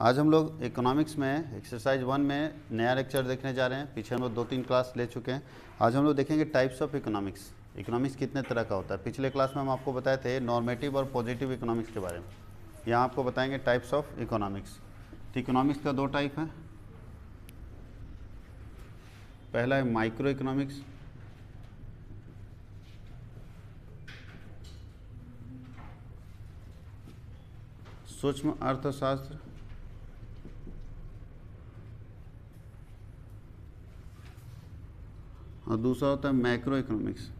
आज हम लोग इकोनॉमिक्स में एक्सरसाइज वन में नया लेक्चर देखने जा रहे हैं। पीछे हम लोग दो तीन क्लास ले चुके हैं। आज हम लोग देखेंगे टाइप्स ऑफ़ इकोनॉमिक्स इकोनॉमिक्स कितने तरह का होता है। पिछले क्लास में हम आपको बताए थे नॉर्मेटिव और पॉजिटिव इकोनॉमिक्स के बारे में। यहाँ आपको बताएँगे टाइप्स ऑफ़ इकोनॉमिक्स तो इकोनॉमिक्स का दो टाइप है। पहला है माइक्रो इकोनॉमिक्स सूक्ष्म अर्थशास्त्र। और दूसरा होता है मैक्रो इकोनॉमिक्स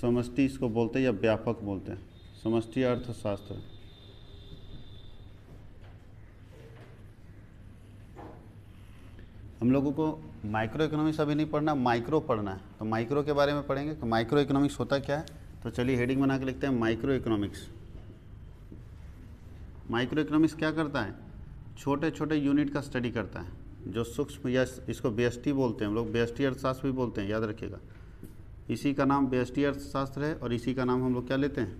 समष्टि इसको बोलते हैं या व्यापक बोलते हैं? समष्टि अर्थशास्त्र। हम लोगों को माइक्रो इकोनॉमिक्स अभी नहीं पढ़ना माइक्रो पढ़ना है। तो माइक्रो के बारे में पढ़ेंगे तो माइक्रो इकोनॉमिक्स होता क्या है? तो चलिए हेडिंग बना के लिखते हैं माइक्रो इकोनॉमिक्स माइक्रो इकोनॉमिक्स क्या करता है? छोटे छोटे यूनिट का स्टडी करता है, जो सूक्ष्म या इसको बेस्टी बोलते हैं हम लोग बेस्टी अर्थशास्त्र भी बोलते हैं, याद रखिएगा। इसी का नाम बेस्टी अर्थशास्त्र है और इसी का नाम हम लोग क्या लेते हैं?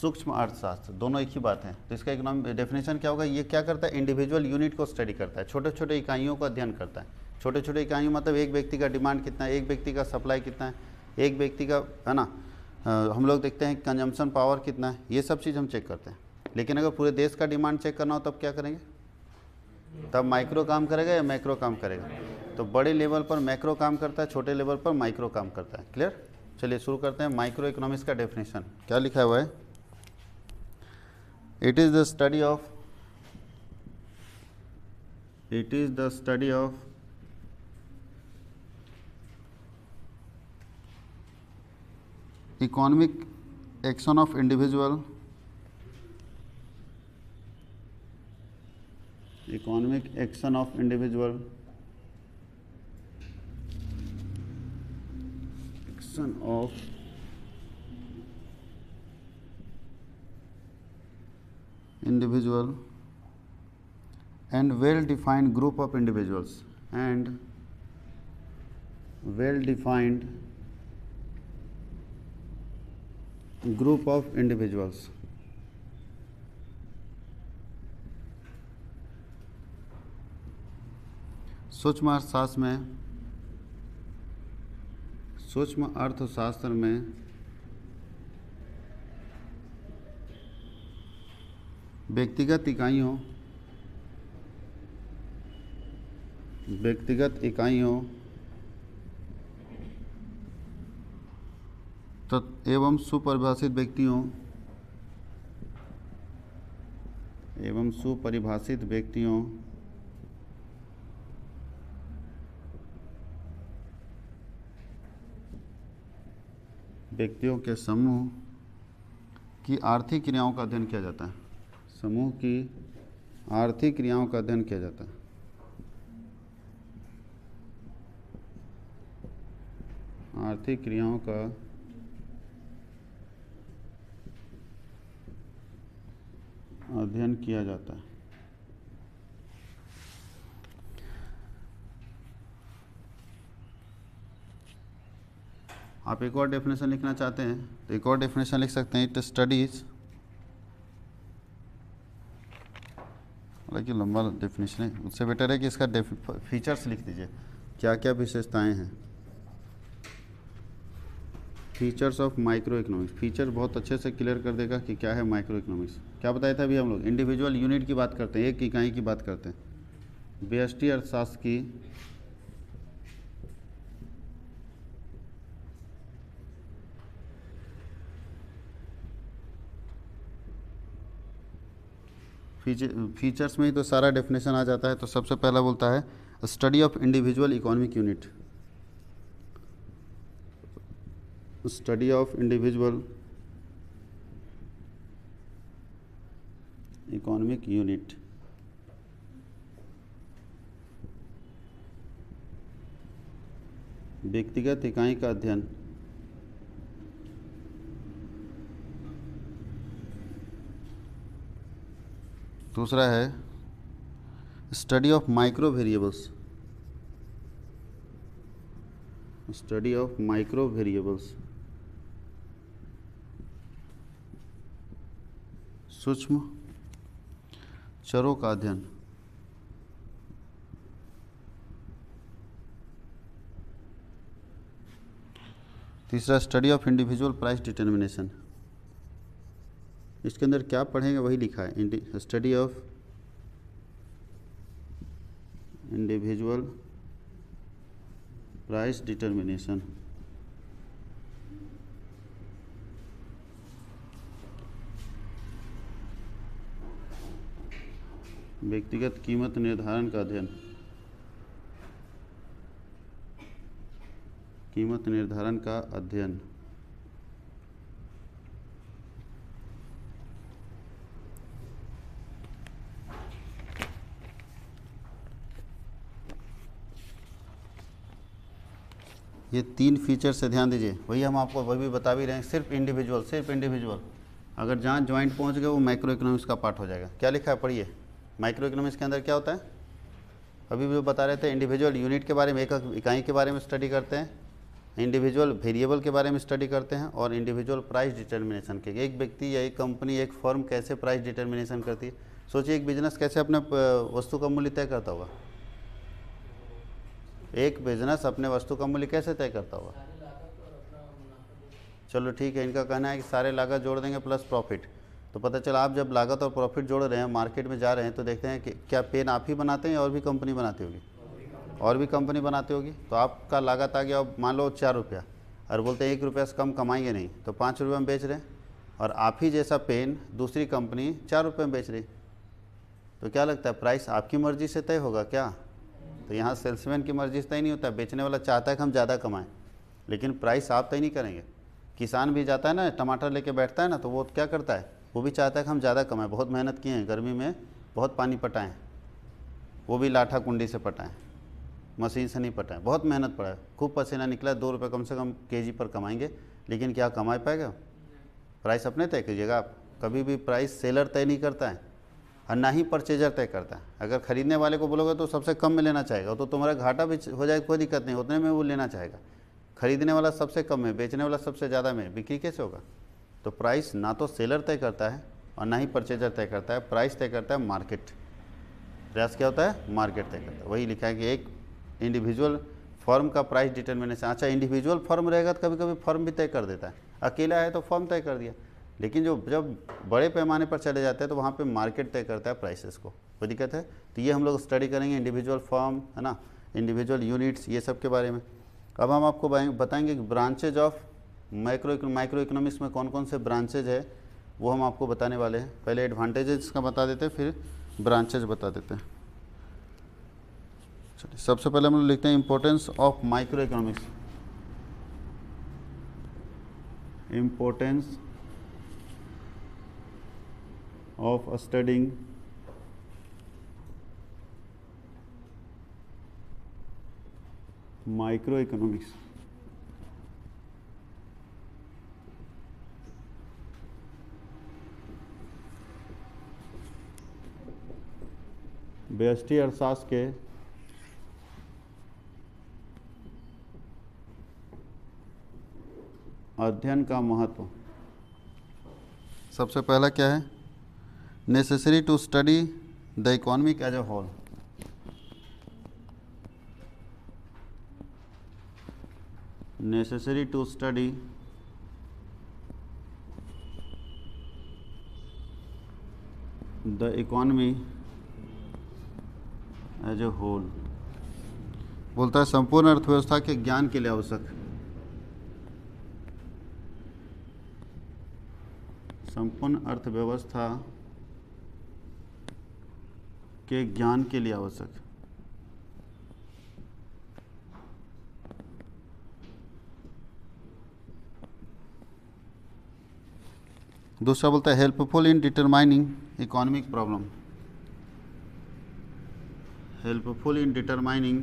सूक्ष्म अर्थशास्त्र, दोनों एक ही बात है। तो इसका इकोनॉमिक डेफिनेशन क्या होगा? ये क्या करता है? इंडिविजुअल यूनिट को स्टडी करता है। छोटे छोटे इकाइयों का अध्ययन करता है। छोटे छोटे इकाइयों मतलब एक व्यक्ति का डिमांड कितना है, एक व्यक्ति का सप्लाई कितना है, एक व्यक्ति का, है ना? हम लोग देखते हैं कंजम्पशन पावर कितना है, ये सब चीज़ हम चेक करते हैं। लेकिन अगर पूरे देश का डिमांड चेक करना हो, तब क्या करेंगे? तब माइक्रो काम करेगा या मैक्रो काम करेगा? तो बड़े लेवल पर मैक्रो काम करता है, छोटे लेवल पर माइक्रो काम करता है। क्लियर चलिए शुरू करते हैं माइक्रो इकोनॉमिक्स का डेफिनेशन क्या लिखा हुआ है? It is the study of, it is the study of, economic action of individual economic action of individual. Action of individual and well defined group of individuals and well defined group of individuals सूक्ष्म अर्थशास्त्र में सूक्ष्म अर्थशास्त्र में, व्यक्तिगत इकाइयों व्यक्तिगत इकाइयों एवं सुपरिभाषित व्यक्तियों, एवं सुपरिभाषित व्यक्तियों व्यक्तियों के समूह की आर्थिक क्रियाओं का अध्ययन किया जाता है। समूह की आर्थिक क्रियाओं का अध्ययन किया जाता है। आर्थिक क्रियाओं का अध्ययन किया जाता है। आप एक और डेफिनेशन लिखना चाहते हैं तो एक और डेफिनेशन लिख सकते हैं इट स्टडीज़ हालाँकि लंबा डेफिनेशन है, उससे बेटर है कि इसका फीचर्स लिख दीजिए क्या क्या विशेषताएँ हैं? Features of micro economics feature बहुत अच्छे से क्लियर कर देगा कि क्या है माइक्रो इकोनॉमिक्स क्या बताया था अभी हम लोग? इंडिविजुअल यूनिट की बात करते हैं, एक इकाई की बात करते हैं. बेस्टी अर्थशास्त्र की फीचर्स में ही तो सारा डेफिनेशन आ जाता है तो सबसे पहला बोलता है study of individual economic unit study of individual economic unit व्यक्तिगत इकाई का अध्ययन। दूसरा है study of micro variables study of micro variables सूक्ष्म चरों का अध्ययन। तीसरा study of individual price determination इसके अंदर क्या पढ़ेंगे वही लिखा है। Study of individual price determination व्यक्तिगत कीमत निर्धारण का अध्ययन। कीमत निर्धारण का अध्ययन। ये तीन फीचर से ध्यान दीजिए। वही हम आपको वही भी बता भी रहे हैं, सिर्फ़ इंडिविजुअल सिर्फ़ इंडिविजुअल अगर जहाँ ज्वाइंट पहुँच गए, वो माइक्रो इकोनॉमिक्स का पार्ट हो जाएगा। क्या लिखा है? पढ़िए। माइक्रो इकोनॉमिक्स के अंदर क्या होता है? अभी भी बता रहे थे इंडिविजुअल यूनिट के बारे में, एक इकाई के बारे में स्टडी करते हैं इंडिविजुअल वेरिएबल के बारे में स्टडी करते हैं, और इंडिविजुअल प्राइस डिटर्मिनेशन के एक व्यक्ति या एक कंपनी एक फर्म कैसे प्राइस डिटर्मिनेशन करती है? सोचिए, एक बिज़नेस कैसे अपने वस्तु का मूल्य तय करता होगा? एक बिज़नेस अपने वस्तु का मूल्य कैसे तय करता होगा चलो ठीक है, इनका कहना है कि सारे लागत जोड़ देंगे प्लस प्रॉफिट तो पता चला, आप जब लागत और प्रॉफिट जोड़ रहे हैं मार्केट में जा रहे हैं तो देखते हैं कि क्या पेन आप ही बनाते हैं और भी कंपनी बनाती होगी? और भी कंपनी बनाती होगी? तो आपका लागत आ गया, मान लो चार रुपया, और बोलते हैं एक रुपया से कम कमाएँगे नहीं तो पाँच रुपये में बेच रहे हैं, और आप ही जैसा पेन दूसरी कंपनी चार रुपये में बेच रही। तो क्या लगता है प्राइस आपकी मर्ज़ी से तय होगा क्या? तो यहाँ सेल्समैन की मर्ज़ी तय नहीं होता, बेचने वाला चाहता है कि हम ज़्यादा कमाएँ, लेकिन प्राइस आप तय नहीं करेंगे। किसान भी जाता है ना, टमाटर लेके बैठता है ना तो वो क्या करता है? वो भी चाहता है कि हम ज़्यादा कमाएँ, बहुत मेहनत किए हैं, गर्मी में बहुत पानी पटाएँ, वो भी लाठा कुंडी से पटाएँ, मशीन से नहीं पटाएँ, बहुत मेहनत पड़ा है। खूब पसीना निकला, दो रुपये कम से कम के पर कमाएँगे, लेकिन क्या कमा पाएगा? प्राइस अपने तय कीजिएगा आप, कभी भी प्राइस सेलर तय नहीं करता है। और ना ही परचेजर तय करता है। अगर खरीदने वाले को बोलोगे तो सबसे कम में लेना चाहेगा तो तुम्हारा घाटा भी हो जाए कोई दिक्कत नहीं, उतने में वो लेना चाहेगा। खरीदने वाला सबसे कम में, बेचने वाला सबसे ज़्यादा में, बिक्री कैसे होगा? तो प्राइस ना तो सेलर तय करता है और ना ही परचेजर तय करता है प्राइस तय करता है मार्केट प्रयास क्या होता है? मार्केट तय करता है। वही लिखा है कि एक इंडिविजुअल फर्म का प्राइस डिटर्मिनेशन अच्छा इंडिविजुअल फर्म रहेगा तो कभी कभी फर्म भी तय कर देता है। अकेला है तो फर्म तय कर दिया। लेकिन जो जब बड़े पैमाने पर चले जाते हैं तो वहाँ पे मार्केट तय करता है प्राइसेस को। कोई दिक्कत है? तो ये हम लोग स्टडी करेंगे इंडिविजुअल फॉर्म है ना? इंडिविजुअल यूनिट्स ये सब के बारे में। अब हम आपको बताएँगे कि branches of micro micro economics में कौन कौन से ब्रांचेज है, वो हम आपको बताने वाले हैं। पहले एडवांटेजेस का बता देते हैं, फिर ब्रांचेज बता देते हैं। चलिए, सबसे पहले हम लोग लिखते हैं importance of micro economics importance of studying microeconomics. बेस्टी अर्थशास्त्र के अध्ययन का महत्व सबसे पहला क्या है necessary to study the economic as a whole. Necessary to study the economy as a whole बोलता है संपूर्ण अर्थव्यवस्था के ज्ञान के लिए आवश्यक संपूर्ण अर्थव्यवस्था के ज्ञान के लिए आवश्यक। दूसरा बोलता है helpful in determining economic problem helpful in determining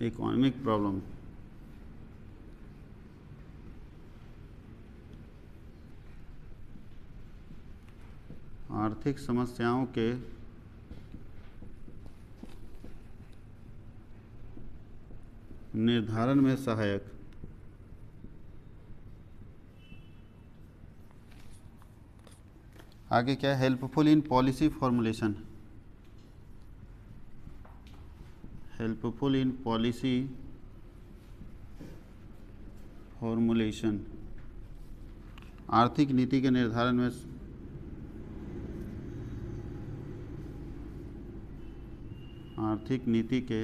economic problem आर्थिक समस्याओं के निर्धारण में सहायक। आगे क्या helpful in policy formulation helpful in policy formulation आर्थिक नीति के निर्धारण में आर्थिक नीति के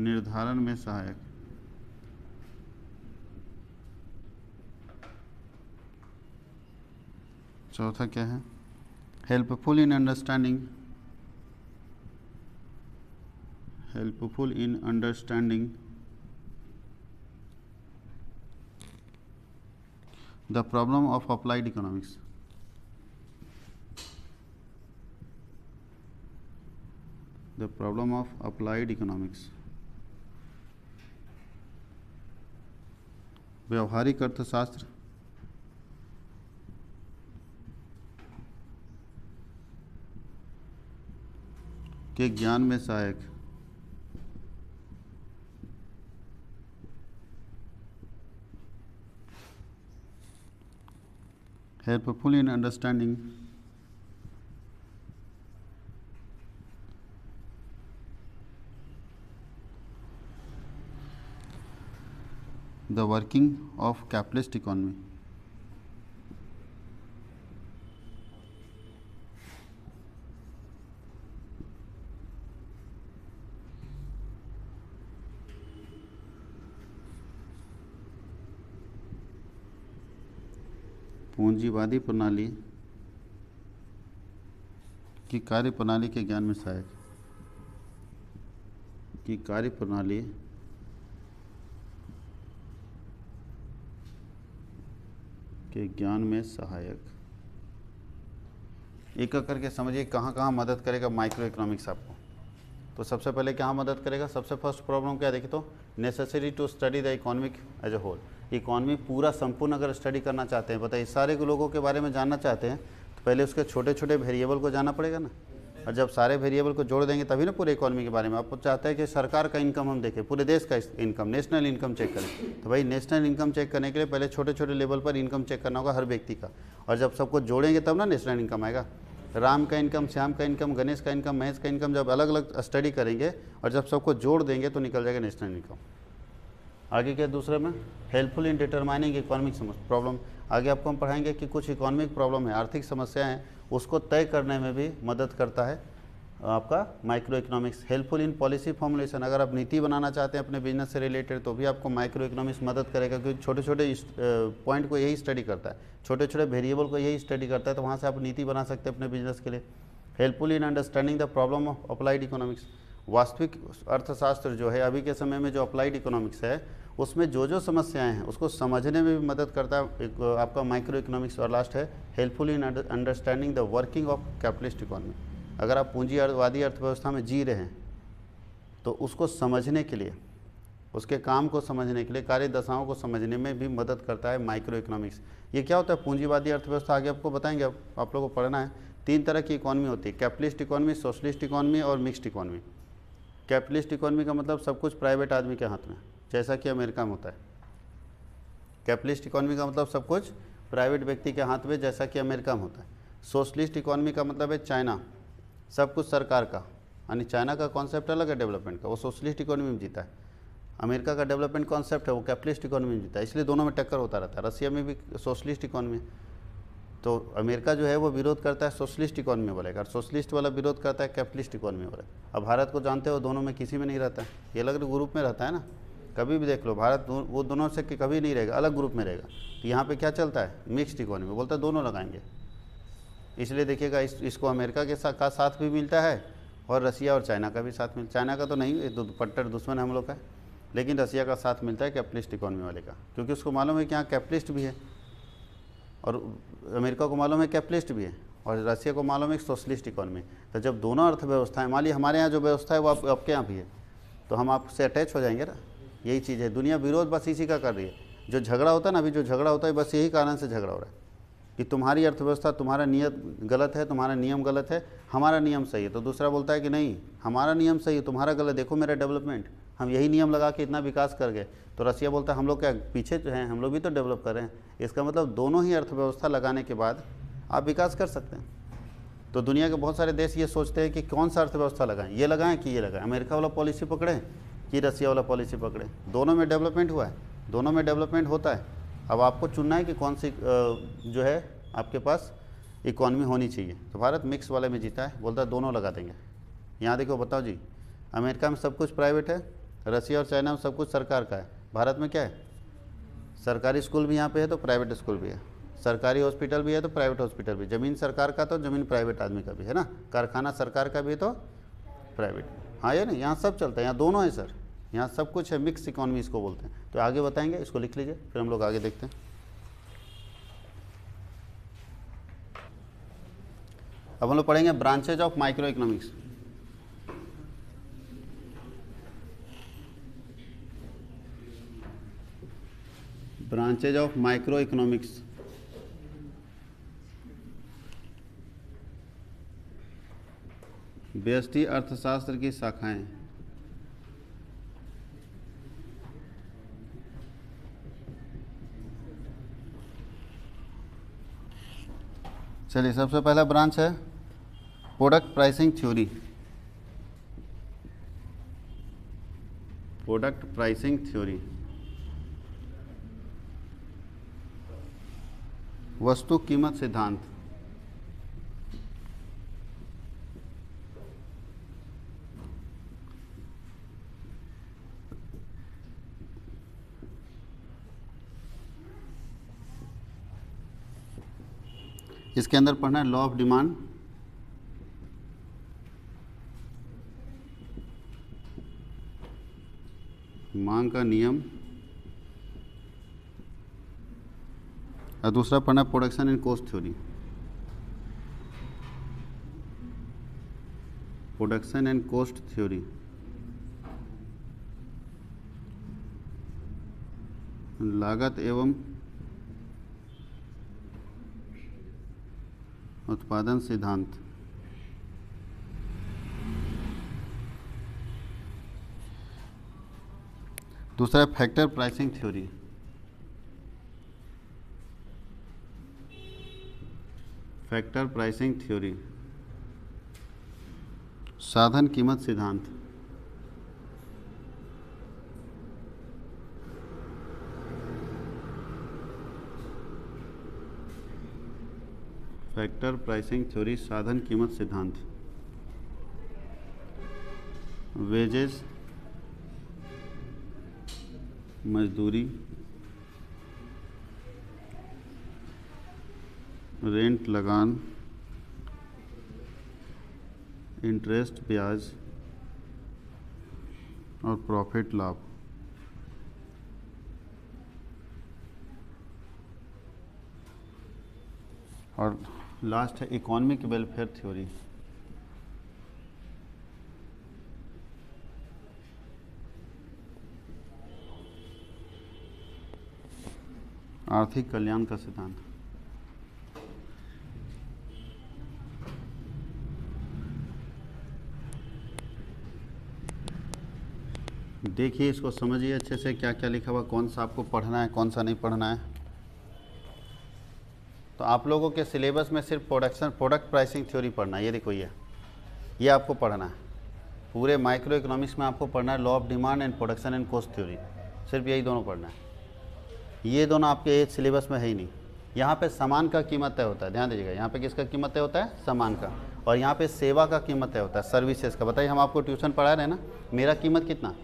निर्धारण में सहायक। चौथा क्या है? Helpful in understanding helpful in understanding the problem of applied economics the problem of applied economics व्यवहारिक अर्थशास्त्र के ज्ञान में सहायक helpful in understanding the working of capitalist economy. पूंजीवादी प्रणाली की कार्य प्रणाली के ज्ञान में सहायक। की कार्य प्रणाली के ज्ञान में सहायक। एक एक करके समझिए कहाँ कहाँ मदद करेगा माइक्रो इकोनॉमिक्स आपको। तो सबसे पहले क्या मदद करेगा? सबसे फ़र्स्ट प्रॉब्लम क्या देखिए तो necessary to study the economic as a whole economy पूरा संपूर्ण अगर स्टडी करना चाहते हैं बताइए सारे लोगों के बारे में जानना चाहते हैं तो पहले उसके छोटे छोटे वेरिएबल को जाना पड़ेगा ना? और जब सारे वेरिएबल को जोड़ देंगे तभी ना पूरे इकोनॉमी के बारे में। आप चाहते हैं कि सरकार का इनकम हम देखें, पूरे देश का इनकम नेशनल इनकम चेक करें। तो भाई नेशनल इनकम चेक करने के लिए पहले छोटे छोटे लेवल पर इनकम चेक करना होगा हर व्यक्ति का। और जब सबको जोड़ेंगे तब ना नेशनल इनकम आएगा। राम का इनकम श्याम का इनकम गणेश का इनकम महेश का इनकम जब अलग अलग स्टडी करेंगे और जब सबको जोड़ देंगे तो निकल जाएगा नेशनल इनकम आगे क्या दूसरे में? Helpful in determining economic problem आगे आपको हम पढ़ाएँगे कि कुछ इकोनॉमिक प्रॉब्लम है, आर्थिक समस्याएँ हैं, उसको तय करने में भी मदद करता है आपका micro economics helpful in policy formulation अगर आप नीति बनाना चाहते हैं अपने बिज़नेस से रिलेटेड तो भी आपको माइक्रो इकोनॉमिक्स मदद करेगा, क्योंकि छोटे छोटे पॉइंट को यही स्टडी करता है। छोटे छोटे वेरिएबल को यही स्टडी करता है तो वहाँ से आप नीति बना सकते हैं अपने बिज़नेस के लिए। Helpful in understanding the problem of applied economics वास्तविक अर्थशास्त्र जो है, अभी के समय में जो अप्लाइड इकोनॉमिक्स है उसमें जो जो समस्याएँ हैं उसको समझने में भी मदद करता है। एक आपका माइक्रो इकोनॉमिक्स और लास्ट है helpful in understanding the working of capitalist economy अगर आप पूंजीवादी अर्थव्यवस्था में जी रहे हैं तो उसको समझने के लिए उसके काम को समझने के लिए कार्य दशाओं को समझने में भी मदद करता है माइक्रो इकोनॉमिक्स ये क्या होता है? पूंजीवादी अर्थव्यवस्था आगे आपको बताएँगे आप, आप लोगों को पढ़ना है। तीन तरह की इकोनॉमी होती है कैपिटलिस्ट इकोनॉमी सोशलिस्ट इकोनॉमी और मिक्सड इकोनॉमी कैपिटलिस्ट इकोनॉमी का मतलब सब कुछ प्राइवेट आदमी के हाथ में जैसा कि अमेरिका में होता है। कैपिटलिस्ट इकोनॉमी का मतलब सब कुछ प्राइवेट व्यक्ति के हाथ में जैसा कि अमेरिका में होता है। सोशलिस्ट इकोनॉमी का मतलब है चाइना। सब कुछ सरकार का, यानी चाइना का कॉन्सेप्ट अलग है डेवलपमेंट का, वो सोशलिस्ट इकोनॉमी में जीता है। अमेरिका का डेवलपमेंट कॉन्सेप्ट है, वो कैपिटलिस्ट इकोनॉमी में जीता है। इसलिए दोनों में टक्कर होता रहता है। रशिया में भी सोशलिस्ट इकोनॉमी तो अमेरिका जो है, वो विरोध करता है सोशलिस्ट इकोनॉमी वाले का सोशलिस्ट वाला विरोध करता है कैपिटलिस्ट इकोनॉमी वाले। अब भारत को जानते हो, दोनों में किसी में नहीं रहता। है ये अलग ग्रुप में रहता है ना। कभी भी देख लो भारत वो दोनों से कभी नहीं रहेगा अलग ग्रुप में रहेगा। तो यहाँ पे क्या चलता है? मिक्सड इकोनॉमी बोलता है दोनों लगाएँगे। इसलिए देखिएगा इस, इसको अमेरिका के साथ का साथ भी मिलता है और रसिया और चाइना का भी साथ मिलता चाइना का तो नहीं दो पट्टर दुश्मन है हम लोग का। लेकिन रसिया का साथ मिलता है कैपिटलिस्ट इकोनॉमी वाले का क्योंकि उसको मालूम है कि यहाँ कैपिटलिस्ट भी है। और अमेरिका को मालूम है कैपिटलिस्ट भी है और रसिया को मालूम है सोशलिस्ट इकोनॉमी तो जब दोनों अर्थव्यवस्थाएँ मान ली हमारे यहाँ जो व्यवस्था है वो आप, आपके यहाँ भी है तो हम आपसे अटैच हो जाएँगे ना? यही चीज़ है। दुनिया विरोध बस इसी का कर रही है। जो झगड़ा होता है ना, अभी जो झगड़ा होता है, बस यही कारण से झगड़ा हो रहा है कि तुम्हारी अर्थव्यवस्था, तुम्हारा नियत गलत है, तुम्हारा नियम गलत है, हमारा नियम सही है। तो दूसरा बोलता है कि नहीं, हमारा नियम सही है, तुम्हारा गलत देखो मेरा डेवलपमेंट। हम यही नियम लगा के इतना विकास कर गए। तो रसिया बोलता है, हम लोग क्या पीछे जो हैं? हम लोग भी तो डेवलप कर रहे हैं। इसका मतलब दोनों ही अर्थव्यवस्था लगाने के बाद आप विकास कर सकते हैं। तो दुनिया के बहुत सारे देश ये सोचते हैं कि कौन सा अर्थव्यवस्था लगाएँ? ये लगाएँ कि ये लगाएँ? अमेरिका वाला पॉलिसी पकड़े? कि रसिया वाला पॉलिसी पकड़े। दोनों में डेवलपमेंट हुआ है, दोनों में डेवलपमेंट होता है। अब आपको चुनना है कि कौन सी जो है आपके पास इकॉनमी होनी चाहिए। तो भारत मिक्स वाले में जीता है, बोलता है दोनों लगा देंगे। यहाँ देखो, बताओ जी, अमेरिका में सब कुछ प्राइवेट है, रसिया और चाइना में सब कुछ सरकार का है। भारत में क्या है? सरकारी स्कूल भी यहाँ पे है तो प्राइवेट स्कूल भी है। सरकारी हॉस्पिटल भी है तो प्राइवेट हॉस्पिटल भी ज़मीन सरकार का तो ज़मीन प्राइवेट आदमी का भी है ना? कारखाना सरकार का भी है तो प्राइवेट हाँ ये ना यहाँ सब चलता है, यहाँ दोनों है, सर। यहाँ सब कुछ है मिक्स इकोनॉमी इसको बोलते हैं। तो आगे बताएँगे, इसको लिख लीजिए, फिर हम लोग आगे देखते हैं। अब हम लोग पढ़ेंगे branches of micro economics branches of micro economics व्यष्टि अर्थशास्त्र की शाखाएँ। चलिए सबसे पहला ब्रांच है product pricing theory. Product pricing theory. वस्तु कीमत सिद्धांत। इसके अंदर पढ़ना है? लॉ ऑफ़ डिमांड मांग का नियम. और दूसरा पढ़ना production and cost theory. Production and cost theory. लागत एवं उत्पादन सिद्धांत। दूसरा factor pricing theory. Factor pricing theory. साधन कीमत सिद्धांत। फैक्टर प्राइसिंग थ्योरी साधन कीमत सिद्धांत। वेजेस मजदूरी रेंट लगान इंटरेस्ट ब्याज और प्रॉफिट लाभ। और लास्ट है इकोनॉमिक वेलफेयर थ्योरी आर्थिक कल्याण का सिद्धांत। देखिए, इसको समझिए अच्छे से क्या क्या लिखा हुआ, कौन सा आपको पढ़ना है, कौन सा नहीं पढ़ना है। तो आप लोगों के सिलेबस में सिर्फ़ प्रोडक्शन प्रोडक्ट प्राइसिंग थ्योरी पढ़ना है। ये देखो ये। ये आपको पढ़ना है। पूरे माइक्रो इकोनॉमिक्स में आपको पढ़ना है। Law of demand and production and cost theory सिर्फ़ यही दोनों पढ़ना है। ये दोनों आपके सिलेबस में है ही नहीं। यहाँ पे सामान का कीमत तय होता है। ध्यान दीजिएगा, यहाँ पे किसका कीमत तय होता है? सामान का। और यहाँ पे सेवा का कीमत तय होता है। सर्विसेज़ का। बताइए, हम आपको ट्यूशन पढ़ा रहे हैं ना? मेरा कीमत कितना?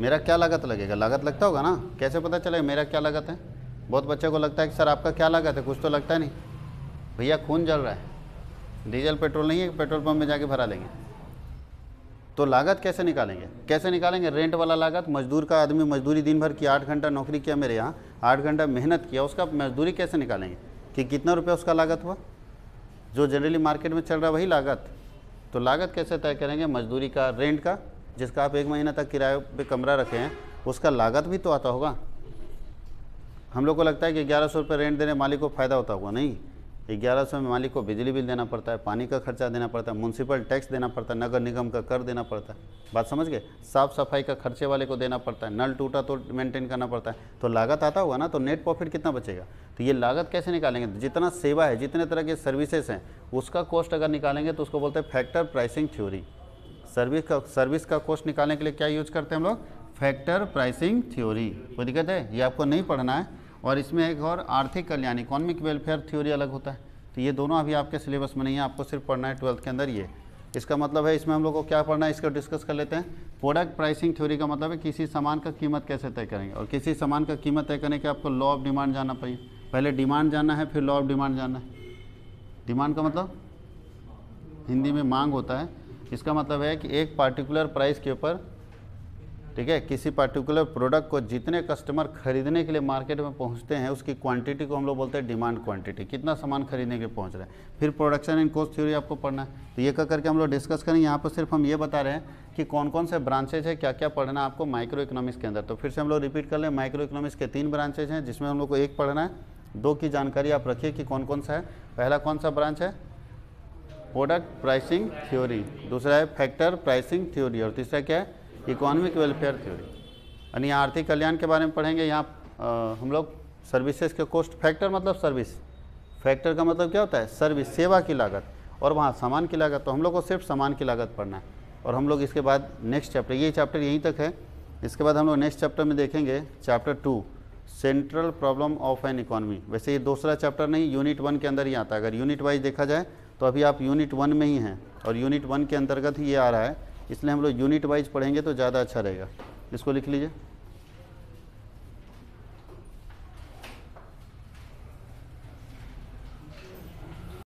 मेरा क्या लागत लगेगा? लागत लगता होगा ना? कैसे पता चलेगा मेरा क्या लागत है? बहुत बच्चे को लगता है कि सर आपका क्या लागत है? कुछ तो लगता नहीं। भैया, खून जल रहा है। डीजल, पेट्रोल नहीं है, पेट्रोल पंप में जाके भरा लेंगे तो लागत कैसे निकालेंगे? कैसे निकालेंगे? रेंट वाला लागत, मजदूर का आदमी मजदूरी दिन भर की आठ घंटा नौकरी किया मेरे यहाँ, आठ घंटा मेहनत किया, उसका मजदूरी कैसे निकालेंगे? कि कितना रुपया उसका लागत हुआ? जो जनरली मार्केट में चल रहा वही लागत। तो लागत कैसे तय करेंगे? मजदूरी का, रेंट का, जिसका आप एक महीना तक किराए पे कमरा रखे हैं, उसका लागत भी तो आता होगा। हम लोग को लगता है कि ग्यारह सौ रुपये रेंट देने मालिक को फ़ायदा होता होगा, नहीं। ग्यारह सौ में मालिक को बिजली बिल देना पड़ता है, पानी का खर्चा देना पड़ता है म्यूनसिपल टैक्स देना पड़ता है, नगर निगम का कर देना पड़ता है। बात समझ गए? साफ़ सफ़ाई का खर्चे वाले को देना पड़ता है, नल टूटा तो मेंटेन करना पड़ता है। तो लागत आता हुआ ना तो नेट प्रॉफिट कितना बचेगा? तो ये लागत कैसे निकालेंगे? जितना सेवा है, जितने तरह के सर्विसेज़ हैं, उसका कॉस्ट अगर निकालेंगे तो उसको बोलते हैं फैक्टर प्राइसिंग थ्योरी सर्विस का सर्विस का कॉस्ट निकालने के लिए क्या यूज़ करते हैं हम लोग? फैक्टर प्राइसिंग थ्योरी कोई दिक्कत है? ये आपको नहीं पढ़ना है। और इसमें एक और आर्थिक कल्याण इकोनॉमिक वेलफेयर थ्योरी अलग होता है। तो ये दोनों अभी आपके सिलेबस में नहीं है, आपको सिर्फ़ पढ़ना है ट्वेल्थ के अंदर ये। इसका मतलब है, इसमें हम लोग को क्या पढ़ना है, इसको डिस्कस कर लेते हैं। प्रोडक्ट प्राइसिंग थ्योरी का मतलब है, किसी सामान का कीमत कैसे तय करेंगे? और किसी सामान का कीमत तय करने के आपको लॉ ऑफ़ डिमांड जानना पड़ेगा। पहले डिमांड जानना है, फिर लॉ ऑफ़ डिमांड जानना है। डिमांड का मतलब? हिंदी में मांग होता है। इसका मतलब है कि एक पार्टिकुलर प्राइस के ऊपर ठीक है, किसी पर्टिकुलर प्रोडक्ट को जितने कस्टमर खरीदने के लिए मार्केट में पहुँचते हैं, उसकी क्वांटिटी को हम लोग बोलते हैं डिमांड क्वांटिटी कितना सामान खरीदने के लिए पहुँच रहा है। फिर प्रोडक्शन एंड कॉस्ट थ्योरी आपको पढ़ना है। तो ये कर करके हम लोग डिस्कस करें यहाँ पर सिर्फ़ हम ये बता रहे हैं कि कौन कौन से ब्रांचेज है क्या क्या पढ़ना है आपको माइक्रो इकोनॉमिक्स के अंदर। तो फिर से हम लोग रिपीट कर लें। माइक्रो इकोनॉमिक्स के तीन ब्रांचेज हैं, जिसमें हम लोग को एक पढ़ना है। दो की जानकारी आप रखिए कि कौन कौन सा है। पहला कौन सा ब्रांच है? प्रोडक्ट प्राइसिंग थ्योरी दूसरा है फैक्टर प्राइसिंग थ्योरी और तीसरा क्या है? इकोनॉमिक वेलफेयर थ्योरी यानी आर्थिक कल्याण के बारे में पढ़ेंगे, यहाँ हम लोग सर्विसेज़ के कॉस्ट फैक्टर मतलब सर्विस फैक्टर का मतलब क्या होता है? सर्विस सेवा की लागत. और वहाँ सामान की लागत. तो हम लोग को सिर्फ़ सामान की लागत पढ़ना है. और हम लोग इसके बाद नेक्स्ट चैप्टर ये चैप्टर यहीं तक है. इसके बाद हम लोग नेक्स्ट चैप्टर में देखेंगे chapter two central problem of an economy वैसे ये दूसरा चैप्टर नहीं यूनिट वन के अंदर ही आता है. अगर यूनिट वाइज देखा जाए तो अभी आप यूनिट वन में ही हैं. और यूनिट वन के अंतर्गत ही ये आ रहा है इसलिए हम लोग यूनिट वाइज पढ़ेंगे तो ज़्यादा अच्छा रहेगा। इसको लिख लीजिए।